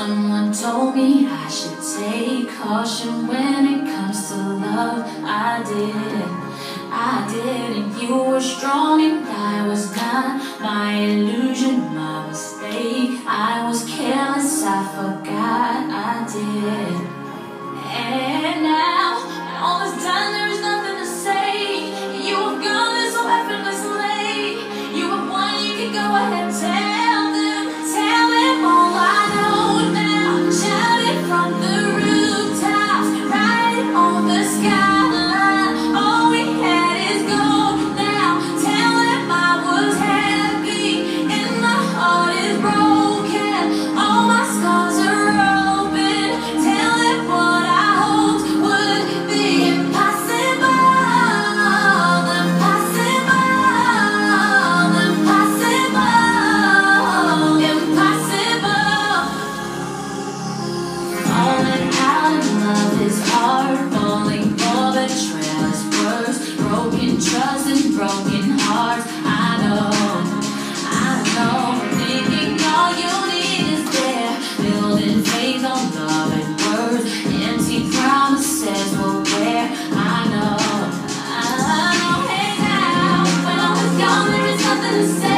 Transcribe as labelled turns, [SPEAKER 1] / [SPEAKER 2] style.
[SPEAKER 1] Someone told me I should take caution when it comes to love. I did, I did, and you were strong and I was not. My illusion, my mistake. I was careless, I forgot I did. broken hearts. I know, I know. Thinking all you need is there. Building faith on love and words. Empty promises will wear. I know, I know. Hey now, when all is gone, there is nothing to say.